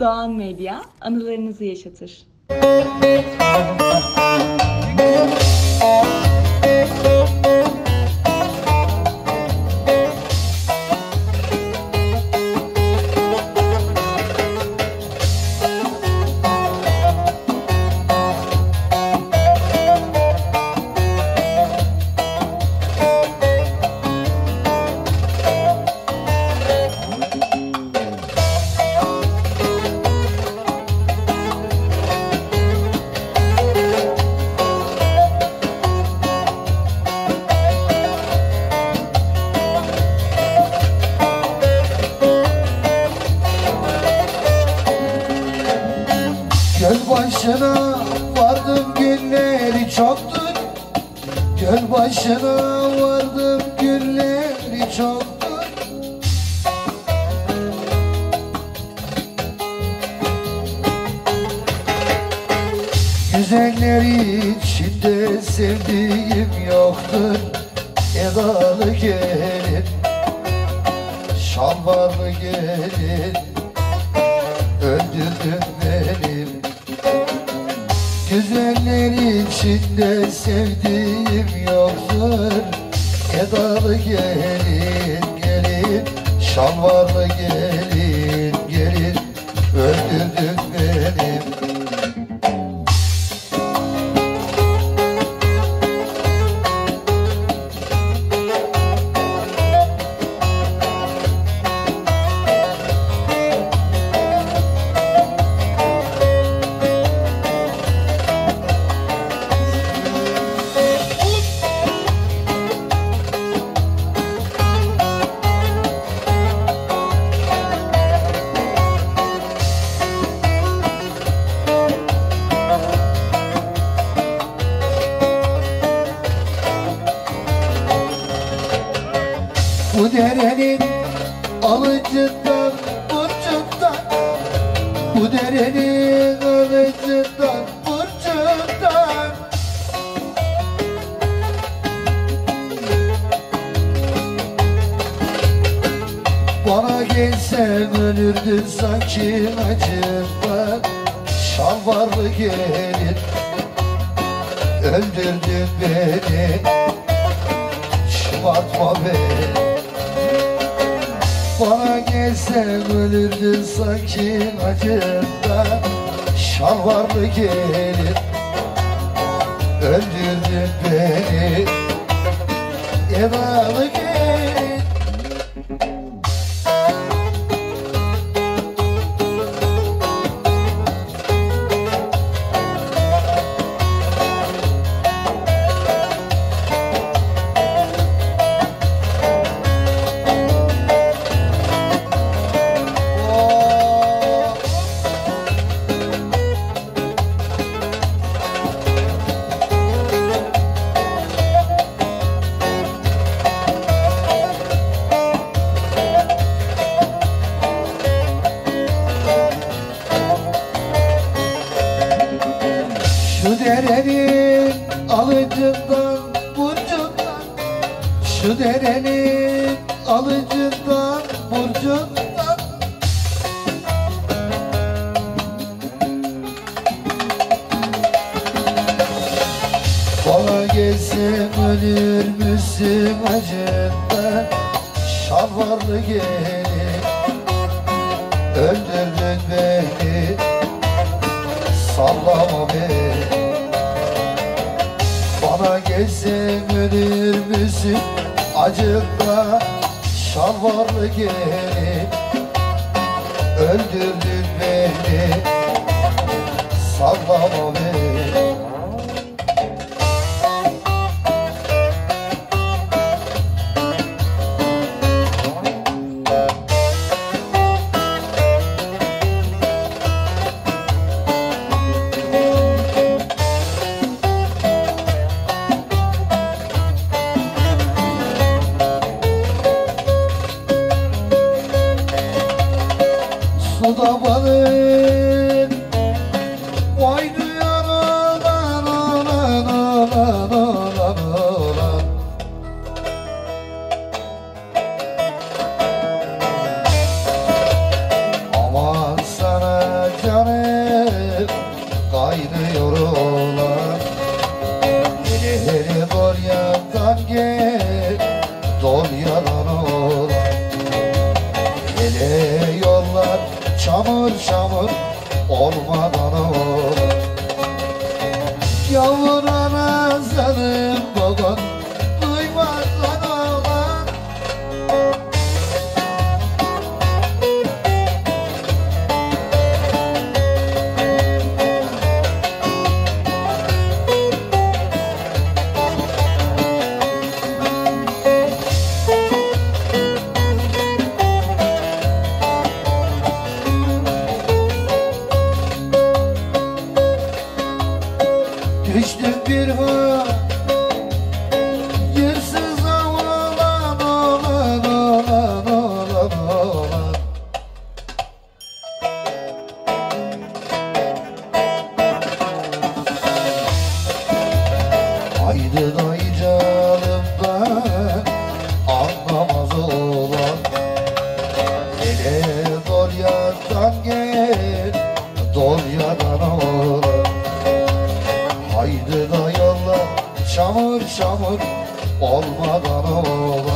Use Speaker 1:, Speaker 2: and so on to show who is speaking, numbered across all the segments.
Speaker 1: Doğan Medya anılarınızı yaşatır.
Speaker 2: Başına vardım günleri çoktur. Göl başına vardım günleri çoktur. Güzelleri içinde sevdiğim yoktur. Edalı gelin Şalvarlı gelin içinde sevdiğim yoktur. Edalı gelin gelin. Şalvarlı gelin derenin alıcından burcundan. Bu derenin alıcından burcundan. Bana gelsen ölürdün sanki acımdan Şalvarlı gelin? Öldürdün beni. Şımartma beni Bana gelsen ölürdün sanki acımda Şalvarlı gelin Öldürdün beni. Edalı gelin Şu derenin alıcından burcundan. Bana gelsem ölür müsün acından Şalvarlı gelin acıkla Şalvarlı gelin Öldürdün beni. Sallama Düştüm bir ha Yersiz aman aman aman aman aman Aydın ay canımdan Anlamaz olan Ele zor yazdan gel. çamur olmadan olur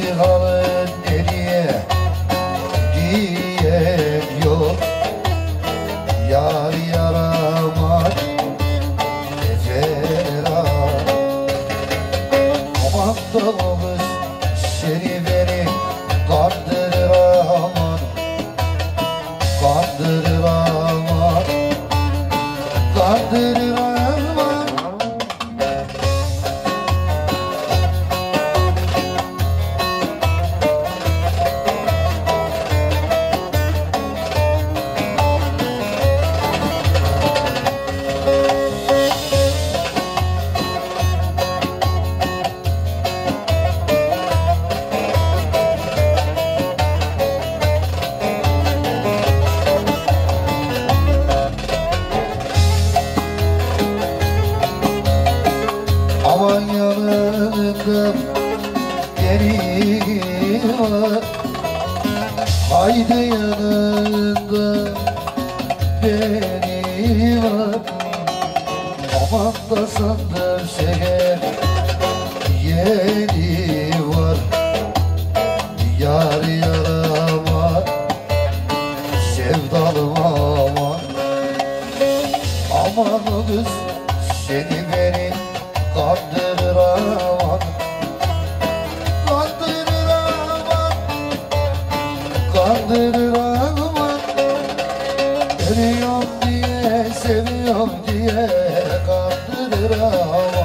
Speaker 2: give all Osmanlı düz Seni beni kandırır aman Kandırır aman Kandırır aman Görüyorum diye seviyorum diye Kandırır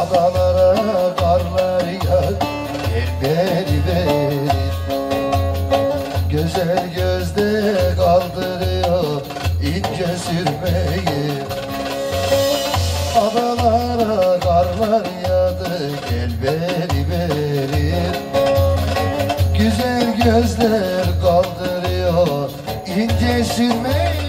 Speaker 2: Adalara karlar yağar Elleri verir Güzel gözde kaldırıyor ince sürmeyi. Adalara karlar yağdı Gel beri verir Güzel gözler kaldırıyor ince sürmeyi.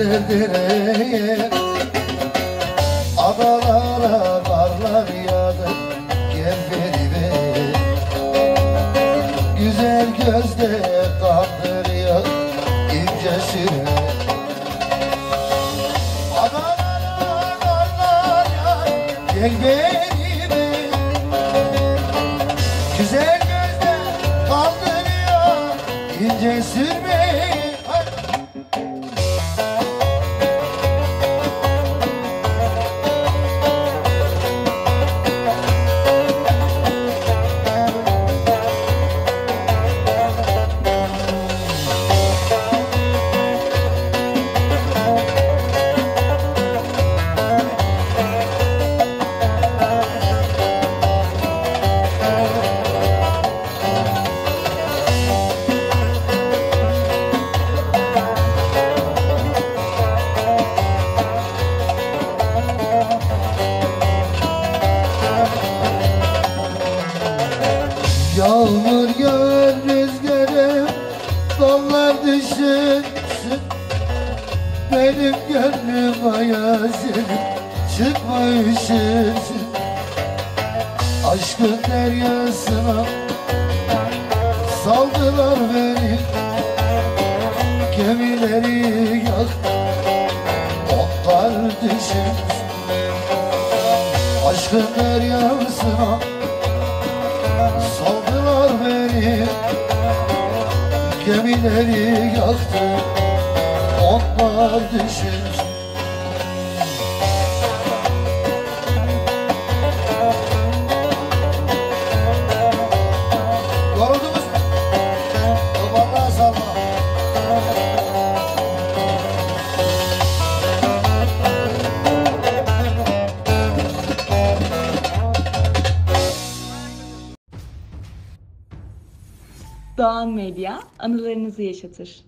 Speaker 2: Dereye Adalara karlar yağdı gel beni ver Güzel gözle kandırıyor ince süre Adalara yağdı gel beni Güzel gözle kandırıyor ince deryasına Saldılar beni Gemileri yaktı Onlar düşünsün Aşkın deryasına Saldılar beni Gemileri yaktı Onlar düşünsün
Speaker 1: Medya anılarınızı yaşatır.